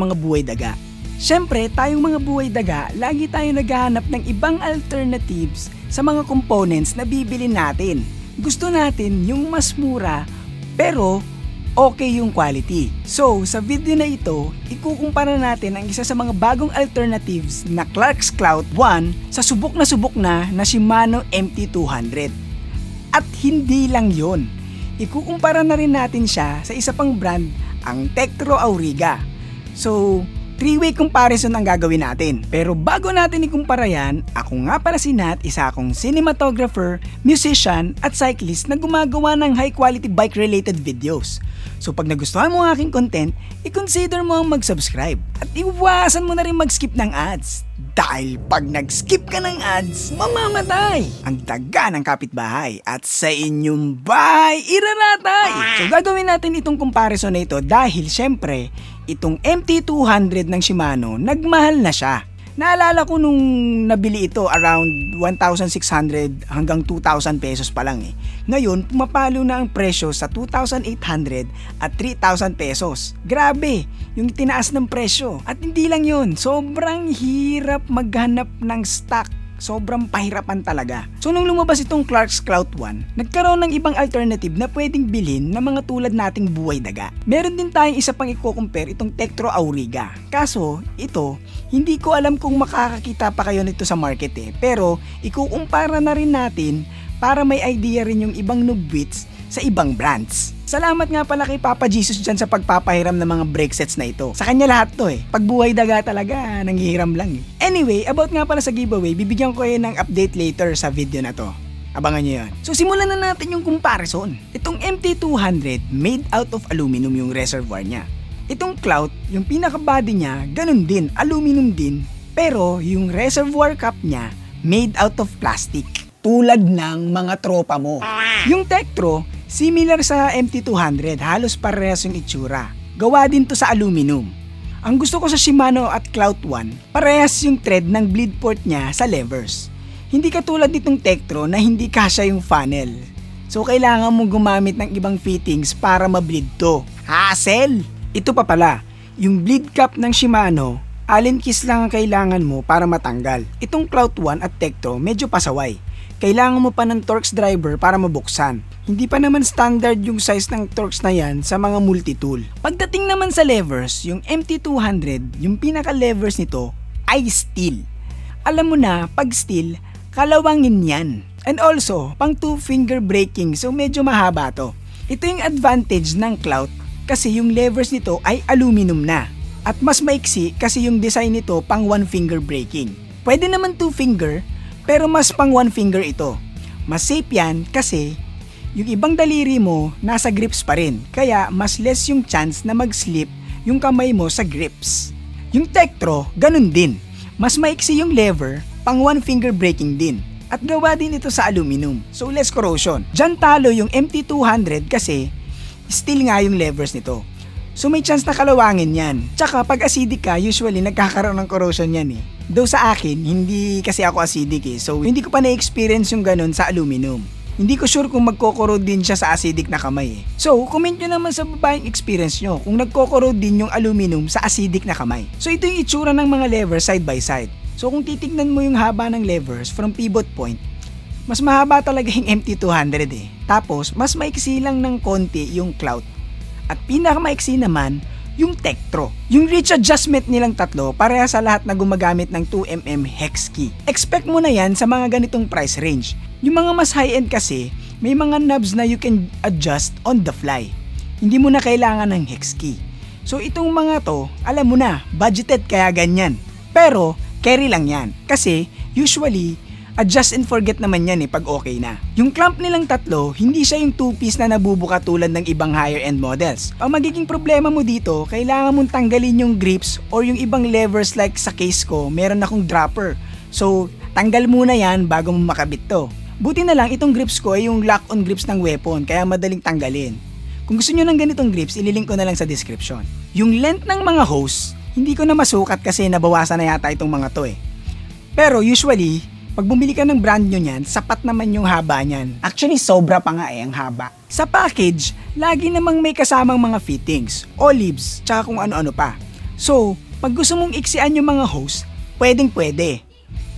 mga buhay daga. Siyempre, tayong mga buhay daga, lagi tayo naghahanap ng ibang alternatives sa mga components na bibili natin. Gusto natin yung mas mura, pero okay yung quality. So, sa video na ito, ikukumpara natin ang isa sa mga bagong alternatives na Clark's Cloud 1 sa subok na subok na na Shimano MT200. At hindi lang yon. Ikukumpara na rin natin siya sa isa pang brand, ang Tektro Auriga. So, Three-way comparison ang gagawin natin. Pero bago natin ikumpara yan, ako nga pala si Nat, isa akong cinematographer, musician, at cyclist na gumagawa ng high-quality bike-related videos. So pag nagustuhan mo ang aking content, i-consider mo ang mag-subscribe at iwasan mo na rin mag-skip ng ads. Dahil pag nag-skip ka ng ads, mamamatay ang daga ng kapitbahay at sa inyong bahay iraratay. So gagawin natin itong comparison na ito dahil syempre itong MT200 ng Shimano, nagmahal na siya. Naalala ko nung nabili ito around 1,600 hanggang 2,000 pesos pa lang eh. Ngayon, pumapalo na ang presyo sa 2,800 at 3,000 pesos. Grabe, yung tinaas ng presyo. At hindi lang yun, sobrang hirap maghanap ng stock sobrang pahirapan talaga. So nung lumabas itong Clark's Cloud 1, nagkaroon ng ibang alternative na pwedeng bilhin ng mga tulad nating buhay daga. Meron din tayong isa pang i-compare itong Tektro Auriga. Kaso, ito, hindi ko alam kung makakakita pa kayo nito sa market eh. Pero, ikukumpara na rin natin para may idea rin yung ibang nubwits sa ibang brands. Salamat nga pala kay Papa Jesus dyan sa pagpapahiram ng mga brake sets na ito. Sa kanya lahat to eh. Pagbuhay daga talaga, nanghihiram lang eh. Anyway, about nga pala sa giveaway, bibigyan ko kayo ng update later sa video na to. Abangan nyo yan. So simulan na natin yung comparison. Itong MT200 made out of aluminum yung reservoir niya. Itong Clout, yung pinaka-body niya, ganun din, aluminum din. Pero yung reservoir cap niya, made out of plastic. Tulad ng mga tropa mo. Yung Tektro, Similar sa MT200, halos parehas yung itsura. Gawa din to sa aluminum. Ang gusto ko sa Shimano at Clout 1, parehas yung thread ng bleed port niya sa levers. Hindi katulad nitong Tektro na hindi kasya yung funnel. So kailangan mong gumamit ng ibang fittings para ma-bleed to. Hassle! Ito pa pala, yung bleed cap ng Shimano, allen keys lang ang kailangan mo para matanggal. Itong Clout 1 at Tektro medyo pasaway. Kailangan mo pa ng Torx driver para mabuksan. Hindi pa naman standard yung size ng Torx na yan sa mga multi-tool. Pagdating naman sa levers, yung MT200, yung pinaka-levers nito ay steel. Alam mo na, pag steel, kalawangin yan. And also, pang two finger braking so medyo mahaba to. Ito yung advantage ng Clout kasi yung levers nito ay aluminum na. At mas maiksi kasi yung design nito pang one finger braking. Pwede naman two finger pero mas pang one finger ito. Mas safe yan kasi yung ibang daliri mo nasa grips pa rin, kaya mas less yung chance na mag-slip yung kamay mo sa grips. Yung Tektro, ganun din. Mas maiksi yung lever, pang one finger braking din. At gawa din ito sa aluminum, so less corrosion. Diyan talo yung MT200 kasi steel nga yung levers nito. So may chance na kalawangin yan. Tsaka pag acidic ka, usually nagkakaroon ng corrosion yan eh. Though sa akin, hindi kasi ako acidic eh. So hindi ko pa na-experience yung ganun sa aluminum. Hindi ko sure kung magkokorode din siya sa acidic na kamay eh. So, comment nyo naman sa babaeng experience nyo kung nagkokorode din yung aluminum sa acidic na kamay. So, ito yung itsura ng mga levers side by side. So, kung titignan mo yung haba ng levers from pivot point, mas mahaba talaga yung MT200 eh. Tapos, mas maiksi lang ng konti yung clout. At pinakamaiksi naman, yung Tektro. Yung reach adjustment nilang tatlo pareha sa lahat na gumagamit ng 2mm hex key. Expect mo na yan sa mga ganitong price range. Yung mga mas high-end kasi, may mga knobs na you can adjust on the fly. Hindi mo na kailangan ng hex key. So itong mga to, alam mo na, budgeted kaya ganyan. Pero, carry lang yan. Kasi, usually, adjust and forget naman yan eh pag okay na. Yung clamp nilang tatlo, hindi siya yung two-piece na nabubuka tulad ng ibang higher-end models. Ang magiging problema mo dito, kailangan mong tanggalin yung grips or yung ibang levers like sa case ko, meron akong dropper. So, tanggal muna yan bago mo makabit to. Buti na lang itong grips ko ay yung lock-on grips ng weapon kaya madaling tanggalin. Kung gusto nyo ng ganitong grips, ililink ko na lang sa description. Yung length ng mga hose, hindi ko na masukat kasi nabawasan na yata itong mga to eh. Pero usually, pag bumili ka ng brand nyo niyan, sapat naman yung haba niyan. Actually, sobra pa nga eh ang haba. Sa package, lagi namang may kasamang mga fittings, olives, tsaka kung ano-ano pa. So, pag gusto mong iksian yung mga host, pwedeng pwede.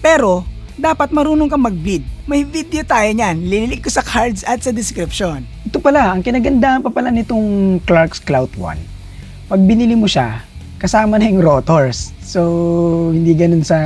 Pero, dapat marunong kang mag-bleed. May video tayo niyan, lililik ko sa cards at sa description. Ito pala, ang kinagandahan pa pala nitong Clark's Cloud 1. Pag binili mo siya, kasama na yung rotors. So, hindi ganun sa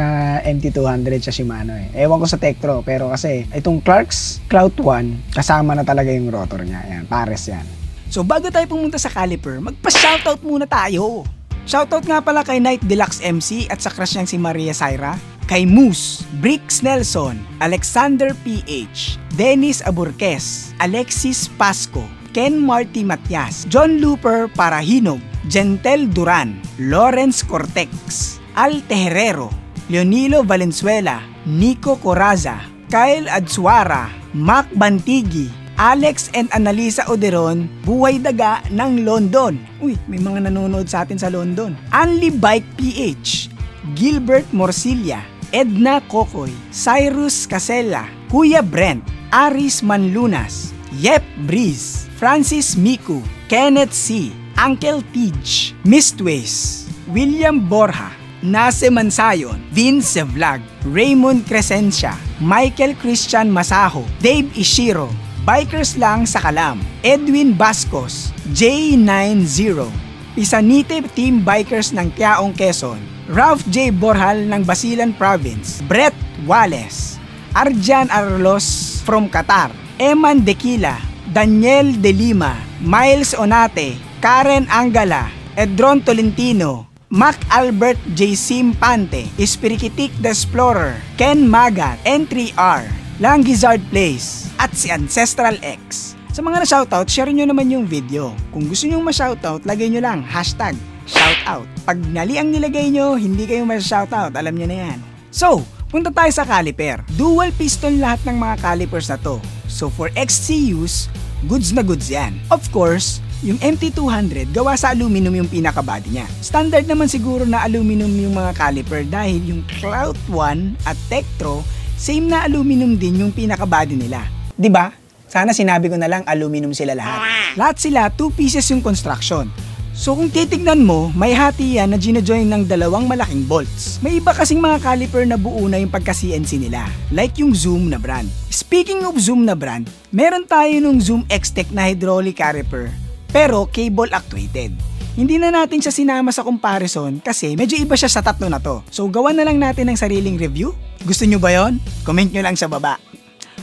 MT200 sa Shimano eh. Ewan ko sa Tektro, pero kasi itong Clark's Cloud 1, kasama na talaga yung rotor niya. Yan, pares yan. So bago tayo pumunta sa caliper, magpa-shoutout muna tayo. Shoutout nga pala kay Night Deluxe MC at sa crush niyang si Maria Syra, kay Moose, Bricks Nelson, Alexander PH, Dennis Aburques, Alexis Pasco, Ken Marty Matias, John Looper Parahinog, Gentel Duran, Lawrence Cortex, Al Tejerero, Leonilo Valenzuela, Nico Coraza, Kyle Adsuara, Mac Bantigi, Alex and Annalisa Oderon, buhay daga ng London. Uy, may mga nanonood sa atin sa London. Anli Bike PH, Gilbert Morcilla, Edna Kokoy, Cyrus Casella, Kuya Brent, Aris Manlunas, Yep Breeze, Francis Miku, Kenneth C, Uncle Tej, Mistways, William Borja, Nase Mansayon, Vince Vlog, Raymond Crescencia, Michael Christian Masaho, Dave Ishiro, Bikers lang sa Kalam, Edwin Bascos, J90, Pisanite Team Bikers ng Tiaong Quezon, Ralph J. Borhal ng Basilan Province, Brett Wallace, Arjan Arlos from Qatar, Eman Dequila, Daniel De Lima, Miles Onate, Karen Angala, Edron Tolentino, Mac Albert J. Simpante, Espirikitik the Explorer, Ken Magat, N3R, Langizard Place, at si Ancestral X. Sa mga na-shoutout, share nyo naman yung video. Kung gusto nyo ma-shoutout, lagay nyo lang hashtag shoutout. Pag nali ang nilagay nyo, hindi kayo ma-shoutout. Alam nyo na yan. So, punta tayo sa caliper. Dual piston lahat ng mga calipers na to. So for XCUs, goods na goods yan. Of course, yung MT200 gawa sa aluminum yung pinaka-body niya. Standard naman siguro na aluminum yung mga caliper dahil yung Cloud 1 at Tektro same na aluminum din yung pinaka-body nila. ba? Sana sinabi ko na lang aluminum sila lahat. Lahat sila two pieces yung construction. So kung titignan mo, may hati yan na gina-join ng dalawang malaking bolts. May iba kasing mga caliper na buo na yung pagka-CNC nila, like yung Zoom na brand. Speaking of Zoom na brand, meron tayo nung Zoom X-Tech na hydraulic caliper, pero cable actuated. Hindi na natin siya sinama sa comparison kasi medyo iba siya sa tatlo na to. So gawan na lang natin ng sariling review. Gusto nyo ba yon? Comment nyo lang sa baba.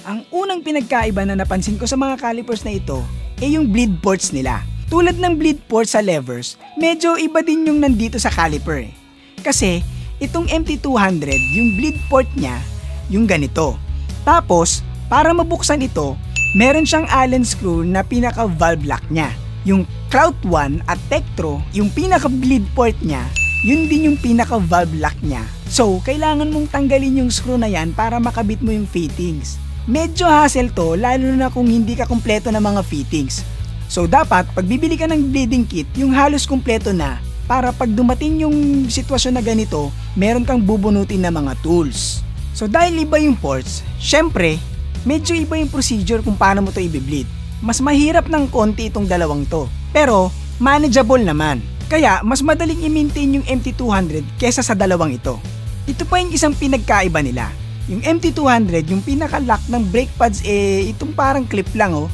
Ang unang pinagkaiba na napansin ko sa mga calipers na ito ay yung bleed ports nila. Tulad ng bleed ports sa levers, medyo iba din yung nandito sa caliper eh. Kasi itong MT200, yung bleed port niya, yung ganito. Tapos, para mabuksan ito, meron siyang Allen screw na pinaka-valve lock niya. Yung Cloud 1 at Tektro, yung pinaka-bleed port niya, yun din yung pinaka-valve lock niya. So, kailangan mong tanggalin yung screw na yan para makabit mo yung fittings. Medyo hassle to lalo na kung hindi ka kumpleto ng mga fittings. So dapat pag bibili ka ng bleeding kit, yung halos kumpleto na para pag dumating yung sitwasyon na ganito, meron kang bubunutin na mga tools. So dahil iba yung ports, syempre, medyo iba yung procedure kung paano mo to i-bleed. Mas mahirap ng konti itong dalawang to. Pero manageable naman. Kaya mas madaling i-maintain yung MT200 kesa sa dalawang ito. Ito pa yung isang pinagkaiba nila. Yung MT200, yung pinaka-lock ng brake pads eh itong parang clip lang oh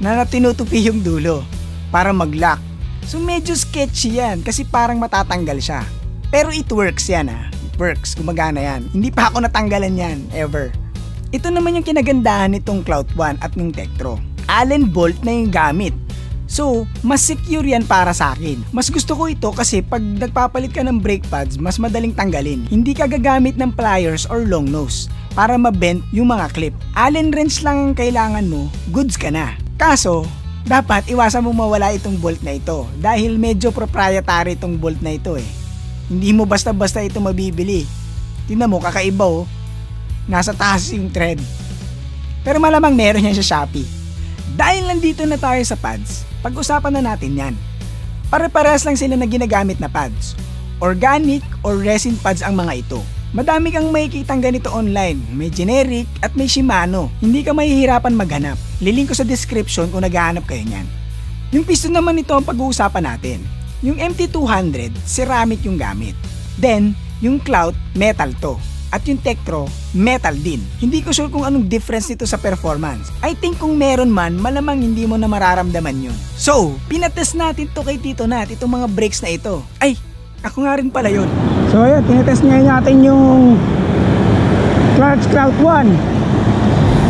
na tinutupi yung dulo para mag-lock. So medyo sketchy yan kasi parang matatanggal siya. Pero it works yan ah. It works, gumagana yan. Hindi pa ako natanggalan yan, ever. Ito naman yung kinagandahan nitong Cloud 1 at ng Tektro. Allen bolt na yung gamit. So, mas secure yan para sa akin. Mas gusto ko ito kasi pag nagpapalit ka ng brake pads, mas madaling tanggalin. Hindi ka gagamit ng pliers or long nose para mabend yung mga clip. Allen wrench lang ang kailangan mo, goods ka na. Kaso, dapat iwasan mo mawala itong bolt na ito dahil medyo proprietary itong bolt na ito eh. Hindi mo basta-basta ito mabibili. Tingnan mo, kakaiba oh. Nasa taas yung thread. Pero malamang meron yan sa Shopee. Dahil nandito na tayo sa pads, pag-usapan na natin yan. Pare-parehas lang sila na ginagamit na pads. Organic or resin pads ang mga ito. Madami kang makikitang ganito online. May generic at may Shimano. Hindi ka mahihirapan maghanap. Lilink ko sa description kung naghahanap kayo niyan. Yung piston naman ito ang pag-uusapan natin. Yung MT200, ceramic yung gamit. Then, yung Clout, metal to. At yung Tektro, metal din. Hindi ko sure kung anong difference nito sa performance. I think kung meron man, malamang hindi mo na mararamdaman yun. So, pinatest natin to kay Tito Nat, itong mga brakes na ito. Ay, ako nga rin pala yun. So ayun, tinetest ngayon natin yung Clark's Cloud 1.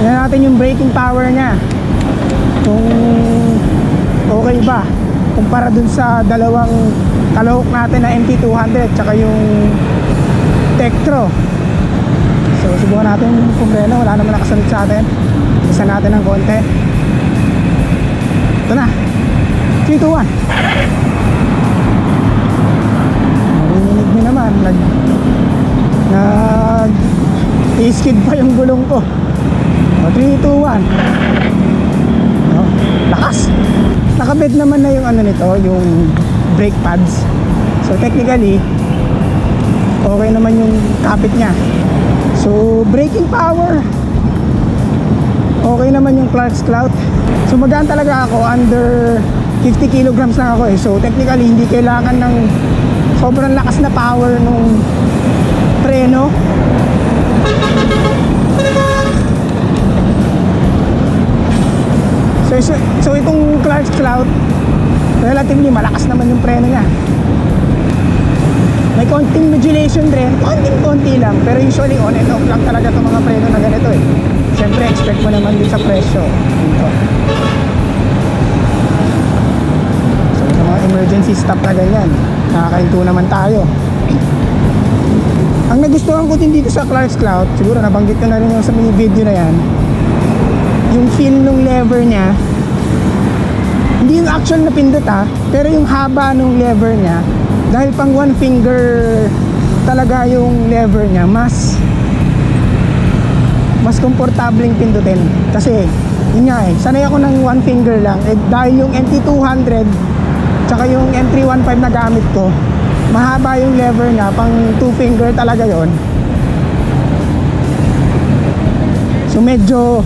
Tingnan natin yung braking power niya. Kung okay ba. Kumpara dun sa dalawang kalahok natin na MT200 tsaka yung Tektro. So subukan natin kung preno. Wala naman nakasunod sa atin. Isa natin ng konti. Ito na. 3, 2, 1. Naman, nag nag skid pa yung gulong ko. O, 3, 2, 1. O, lakas. Nakabed naman na yung ano nito, yung brake pads. So technically, okay naman yung kapit niya. So braking power, okay naman yung Clark's Clout. So magaan talaga ako under 50 kilograms lang ako eh. So technically hindi kailangan ng sobrang lakas na power nung preno. So, so, so itong Clark's Clout relatively malakas naman yung preno niya. May konting modulation din, konting-konti lang, pero usually on and off lang talaga itong mga preno na ganito eh. Siyempre, expect mo naman din sa presyo. Dito. So, mga emergency stop na ganyan, nakakainto naman tayo. Ang nagustuhan ko din dito sa Clark's Cloud, siguro nabanggit ko na rin yung sa mini video na yan, yung feel ng lever niya, hindi yung actual na pindot ha, pero yung haba ng lever niya, dahil pang one finger talaga yung lever niya, mas mas komportableng pindutin. Kasi, yun nga eh, sanay ako ng one finger lang. Eh, dahil yung MT200, tsaka yung M315 na gamit ko, mahaba yung lever niya, pang two finger talaga yon So medyo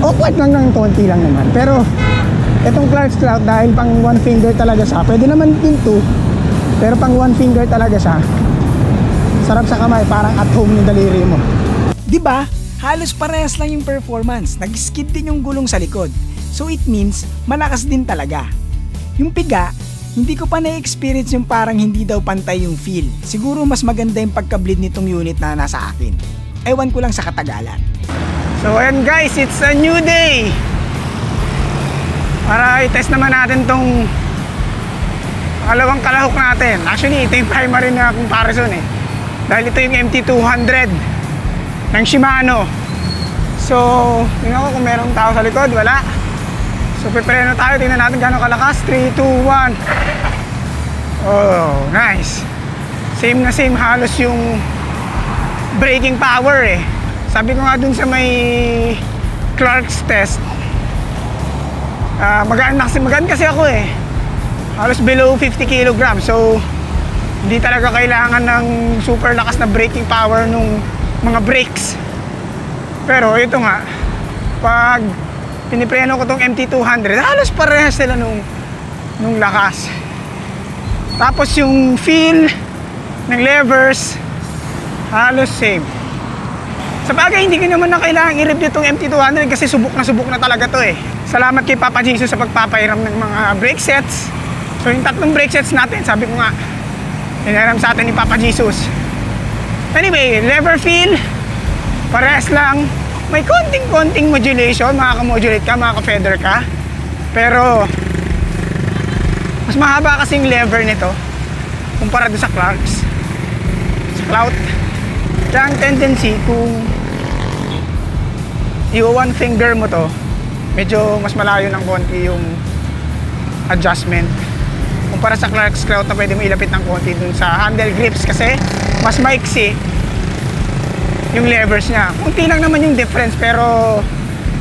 awkward lang ng konti lang naman. Pero itong Clark's Cloud dahil pang one finger talaga siya. Pwede naman din two. Pero pang one finger talaga siya. Sarap sa kamay, parang at home yung daliri mo. 'Di ba? Halos parehas lang yung performance. Nag-skid din yung gulong sa likod. So it means malakas din talaga. Yung piga, hindi ko pa na-experience yung parang hindi daw pantay yung feel. Siguro mas maganda yung pagka-bleed nitong unit na nasa akin. Ewan ko lang sa katagalan. So ayan guys, it's a new day. Para i-test naman natin tong kalawang kalahok natin. Actually, ito yung primary na comparison eh. Dahil ito yung MT200 ng Shimano. So, tingnan ko kung merong tao sa likod. Wala. So, pipreno tayo. Tingnan natin gano'ng kalakas. 3, 2, 1. Oh, nice. Same na same halos yung braking power eh. Sabi ko nga dun sa may Clark's test, uh, magaan, na magaan kasi ako eh. Halos below 50 kilograms. So, hindi talaga kailangan ng super lakas na braking power nung mga brakes. Pero ito nga, pag pinipreno ko tong MT200, halos parehas sila nung, nung lakas. Tapos yung feel ng levers, halos same. Sa bagay, hindi ko naman na kailangan i-review itong MT200 kasi subok na subok na talaga to eh. Salamat kay Papa Jesus sa pagpapairam ng mga brake sets. So yung tatlong brake sets natin, sabi ko nga, inaram sa atin ni Papa Jesus. Anyway, lever feel, parehas lang. May konting-konting modulation, makaka-modulate ka, makaka-feather ka. Pero, mas mahaba kasi yung lever nito kumpara doon sa Clarks. Sa Clout. Kaya ang tendency kung i-one finger mo to, medyo mas malayo ng konti yung adjustment kumpara sa Clark's Clout na pwede mo ilapit ng konti dun sa handle grips kasi mas maiksi yung levers niya. Kunti lang naman yung difference pero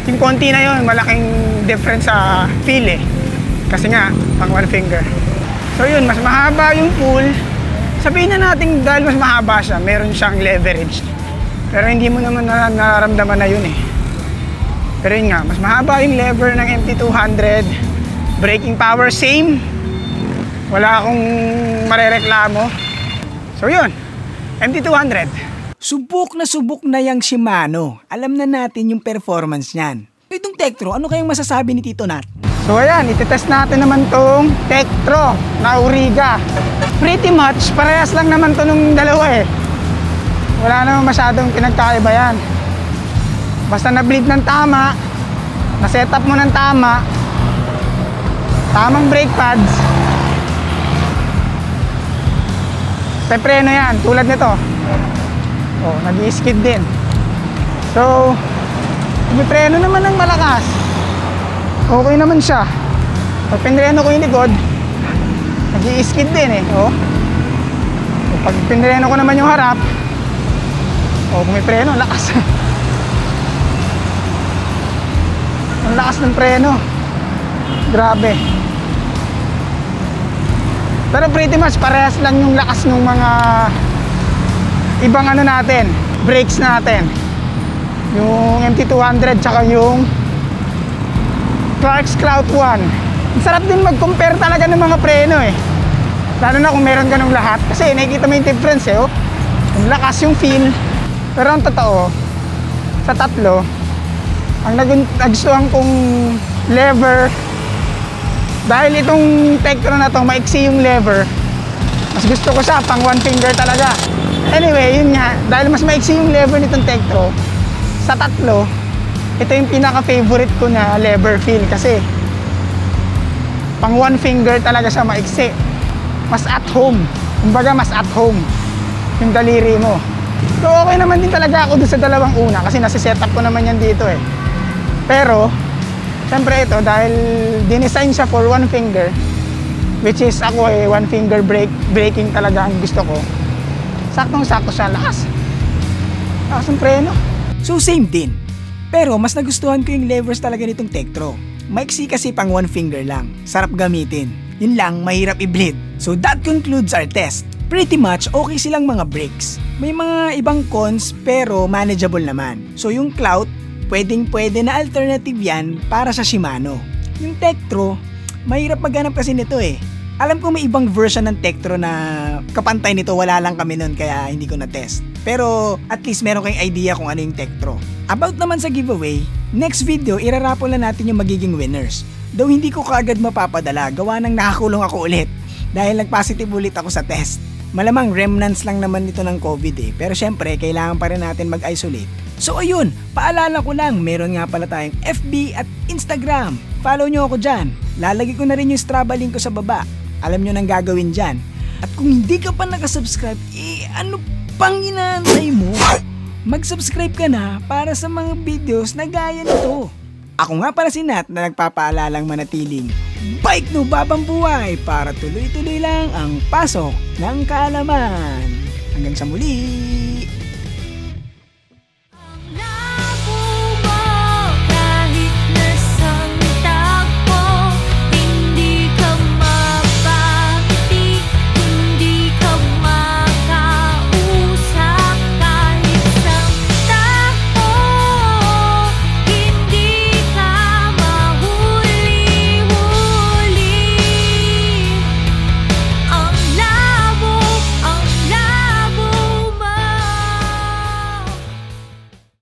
yung konti na yun, malaking difference sa feel eh. Kasi nga, pang one finger. So yun, mas mahaba yung pull. Sabihin na natin dahil mas mahaba siya, meron siyang leverage. Pero hindi mo naman nararamdaman na yun eh. Pero yun nga, mas mahaba yung lever ng MT200. Braking power, same. Wala akong marereklamo. So yun, MT200. Subok na subok na yung Shimano. Alam na natin yung performance niyan. Itong Tektro, ano kayang masasabi ni Tito Nat? So ayan, ititest natin naman tong Tektro na Uriga. Pretty much, parehas lang naman to nung dalawa eh. Wala naman masyadong pinagkaiba yan. Basta na-bleed ng tama, na-set up mo ng tama, tamang brake pads, sa preno yan, tulad nito. Oh, nag-skid din. So, may preno naman ng malakas. Okay naman siya. Pag pinreno ko yung likod, nag-skid din eh. Oh. Pag pinreno ko naman yung harap, oh, kung may preno, lakas. Ang lakas ng preno. Grabe. Pero pretty much parehas lang yung lakas ng mga ibang ano natin, brakes natin. Yung MT200 tsaka yung Clark's Cloud 1. Ang sarap din mag-compare talaga ng mga preno eh. Lalo na kung meron ganong lahat. Kasi nakikita mo yung difference eh. Oh. Yung lakas yung feel. Pero ang totoo, sa tatlo, ang nagustuhan kong lever, dahil itong Tektro na to, maiksi yung lever. Mas gusto ko siya, pang one finger talaga. Anyway, yun nga, dahil mas maiksi yung lever nitong Tektro, sa tatlo, ito yung pinaka-favorite ko na lever feel kasi pang one finger talaga siya maiksi. Mas at home. Kumbaga, mas at home yung daliri mo. So, okay naman din talaga ako doon sa dalawang una kasi nasi-set up ko naman yan dito eh. Pero, Siyempre ito, dahil dinesign siya for one finger, which is ako eh, one finger break, braking talaga ang gusto ko. Saktong-sakto siya, lakas. Lakas ng preno. So same din. Pero mas nagustuhan ko yung levers talaga nitong Tektro. Maiksi kasi pang one finger lang. Sarap gamitin. Yun lang, mahirap i-bleed. So that concludes our test. Pretty much okay silang mga brakes. May mga ibang cons pero manageable naman. So yung clout, pwedeng pwede na alternative yan para sa Shimano. Yung Tektro, mahirap maghanap kasi nito eh. Alam ko may ibang version ng Tektro na kapantay nito, wala lang kami nun kaya hindi ko na-test. Pero at least meron kayong idea kung ano yung Tektro. About naman sa giveaway, next video irarapol na natin yung magiging winners. Though hindi ko kaagad mapapadala, gawa ng nakakulong ako ulit dahil nag-positive ulit ako sa test. Malamang remnants lang naman nito ng COVID eh, pero syempre kailangan pa rin natin mag-isolate So ayun, paalala ko lang, meron nga pala tayong FB at Instagram. Follow nyo ako dyan. Lalagay ko na rin yung Strava link ko sa baba. Alam nyo nang gagawin dyan. At kung hindi ka pa nakasubscribe, eh ano pang inaantay mo? Mag-subscribe ka na para sa mga videos na gaya nito. Ako nga pala si Nat na nagpapaalalang manatiling bike no babang buhay para tuloy-tuloy lang ang pasok ng kaalaman. Hanggang sa muli!